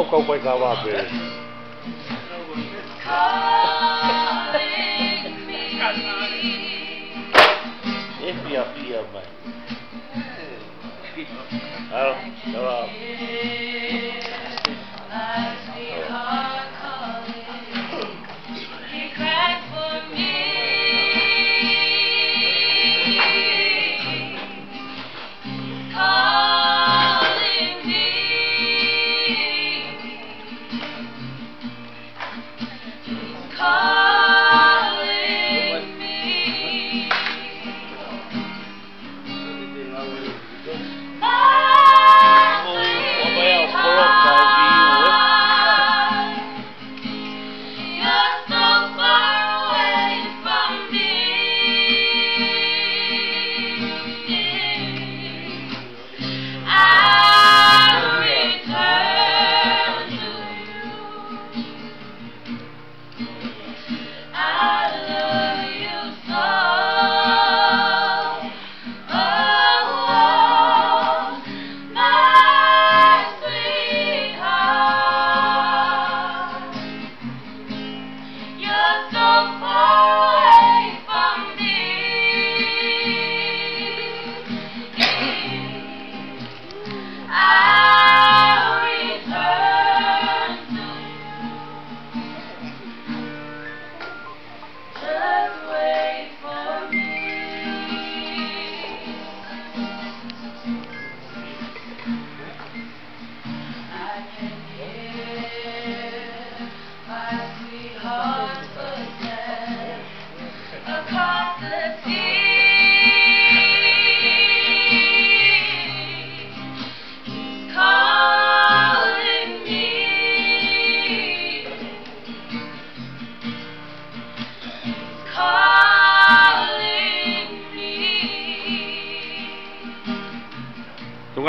miał kołboj załaby. Niech ja pijamy. Halo. Oh.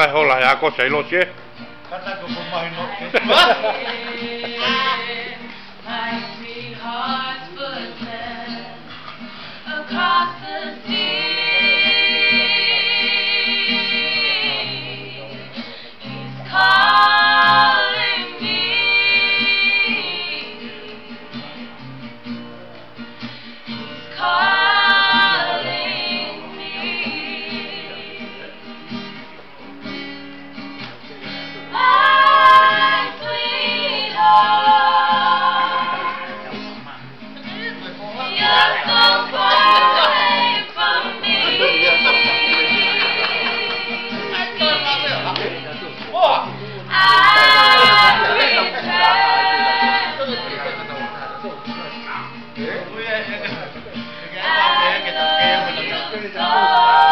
vai olla ja ako se. Katako pomahin Across. Oh.